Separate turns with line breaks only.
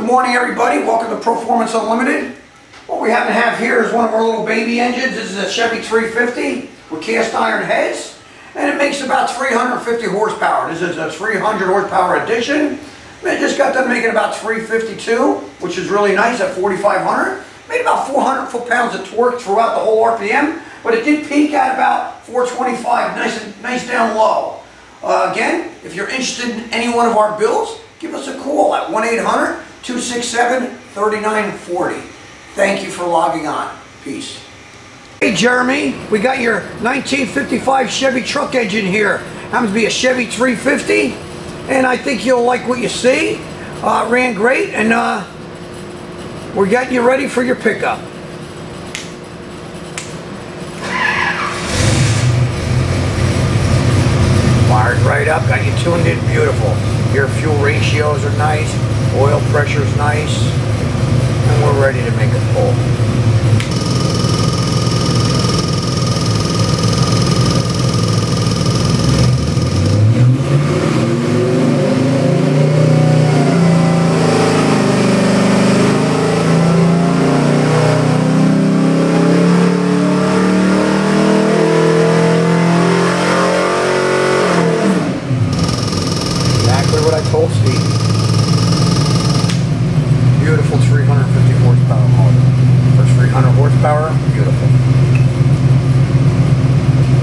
Good morning, everybody. Welcome to Proformance Unlimited. What we happen to have here is one of our little baby engines. This is a Chevy 350 with cast iron heads, and it makes about 350 horsepower. This is a 300 horsepower edition. It just got done making about 352, which is really nice at 4,500. Made about 400 foot-pounds of torque throughout the whole RPM, but it did peak at about 425, nice and nice down low. Uh, again, if you're interested in any one of our builds, give us a call at 1-800-267-3940. Thank you for logging on. Peace. Hey Jeremy, we got your 1955 Chevy truck engine here. Happens to be a Chevy 350, and I think you'll like what you see. Uh, ran great, and uh, we're getting you ready for your pickup. Wired right up, got you tuned in beautiful. Your fuel ratios are nice, oil pressure's nice, and we're ready to make it pull. Exactly what I told Steve. Beautiful 350 horsepower motor.